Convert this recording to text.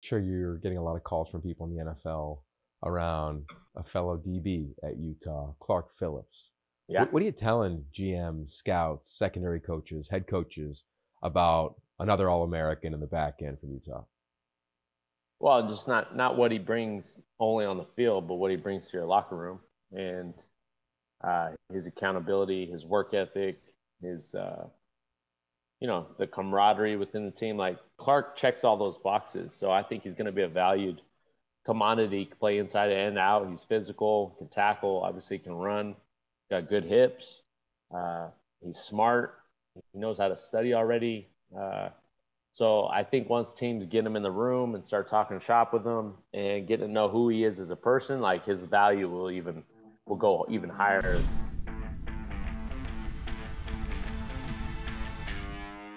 sure you're getting a lot of calls from people in the NFL around a fellow DB at Utah, Clark Phillips. Yeah. What, what are you telling GM, scouts, secondary coaches, head coaches about another All American in the back end from Utah? Well, just not not what he brings only on the field, but what he brings to your locker room and uh, his accountability, his work ethic, his uh, you know the camaraderie within the team. Like Clark checks all those boxes, so I think he's going to be a valued commodity. Play inside and out. He's physical, can tackle, obviously can run, got good hips. Uh, he's smart. He knows how to study already. Uh, so I think once teams get him in the room and start talking shop with him and get to know who he is as a person, like his value will even will go even higher